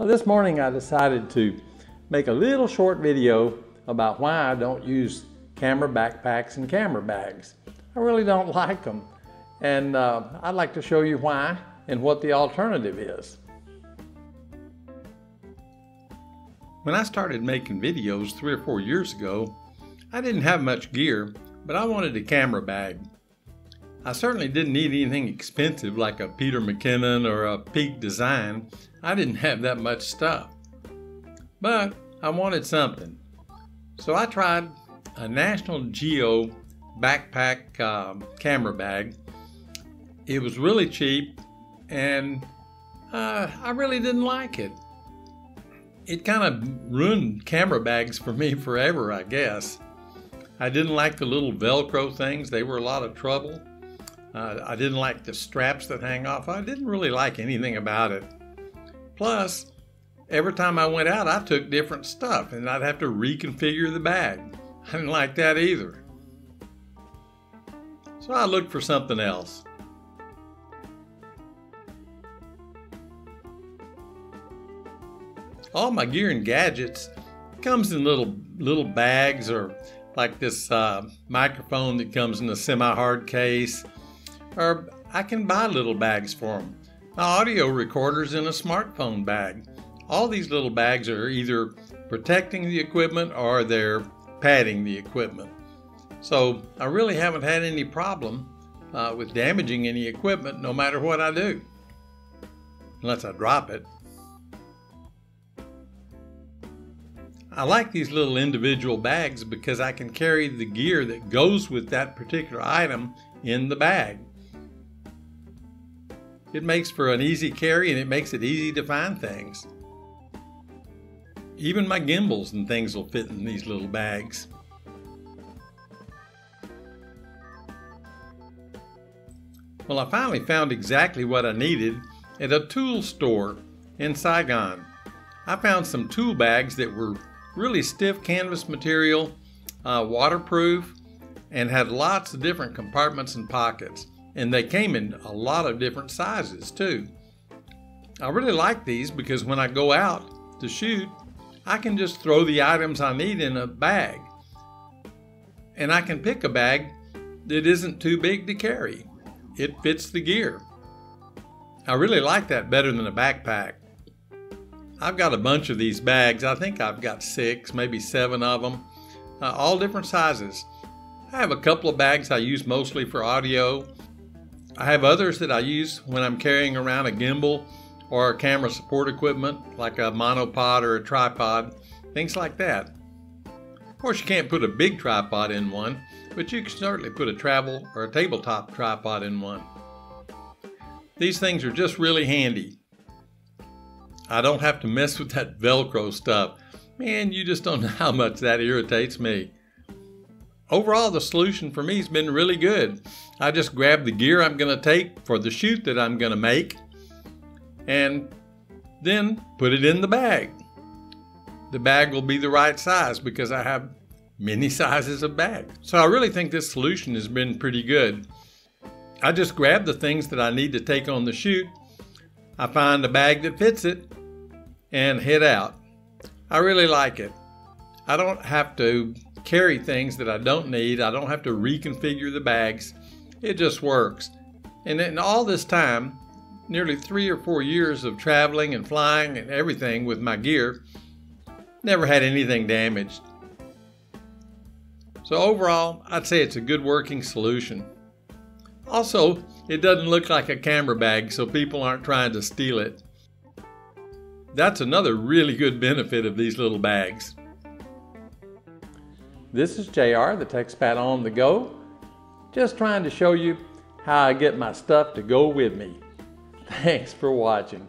Well, this morning I decided to make a little short video about why I don't use camera backpacks and camera bags. I really don't like them. And uh, I'd like to show you why and what the alternative is. When I started making videos three or four years ago, I didn't have much gear, but I wanted a camera bag. I certainly didn't need anything expensive like a Peter McKinnon or a Peak Design. I didn't have that much stuff. But I wanted something. So I tried a National Geo backpack um, camera bag. It was really cheap and uh, I really didn't like it. It kind of ruined camera bags for me forever, I guess. I didn't like the little Velcro things, they were a lot of trouble. Uh, I didn't like the straps that hang off. I didn't really like anything about it. Plus, every time I went out, I took different stuff and I'd have to reconfigure the bag. I didn't like that either. So I looked for something else. All my gear and gadgets comes in little little bags or like this uh, microphone that comes in a semi-hard case or I can buy little bags for them. Audio recorder's in a smartphone bag. All these little bags are either protecting the equipment or they're padding the equipment. So I really haven't had any problem uh, with damaging any equipment no matter what I do, unless I drop it. I like these little individual bags because I can carry the gear that goes with that particular item in the bag. It makes for an easy carry and it makes it easy to find things. Even my gimbals and things will fit in these little bags. Well, I finally found exactly what I needed at a tool store in Saigon. I found some tool bags that were really stiff canvas material, uh, waterproof, and had lots of different compartments and pockets and they came in a lot of different sizes too. I really like these because when I go out to shoot, I can just throw the items I need in a bag. And I can pick a bag that isn't too big to carry. It fits the gear. I really like that better than a backpack. I've got a bunch of these bags. I think I've got six, maybe seven of them, uh, all different sizes. I have a couple of bags I use mostly for audio I have others that I use when I'm carrying around a gimbal or camera support equipment like a monopod or a tripod, things like that. Of course, you can't put a big tripod in one, but you can certainly put a travel or a tabletop tripod in one. These things are just really handy. I don't have to mess with that Velcro stuff. Man, you just don't know how much that irritates me overall, the solution for me has been really good. I just grab the gear I'm going to take for the shoot that I'm going to make and then put it in the bag. The bag will be the right size because I have many sizes of bag. So I really think this solution has been pretty good. I just grab the things that I need to take on the shoot. I find a bag that fits it and head out. I really like it. I don't have to carry things that I don't need. I don't have to reconfigure the bags. It just works. And in all this time, nearly three or four years of traveling and flying and everything with my gear, never had anything damaged. So overall, I'd say it's a good working solution. Also, it doesn't look like a camera bag, so people aren't trying to steal it. That's another really good benefit of these little bags. This is JR, the Texpat on the go. Just trying to show you how I get my stuff to go with me. Thanks for watching.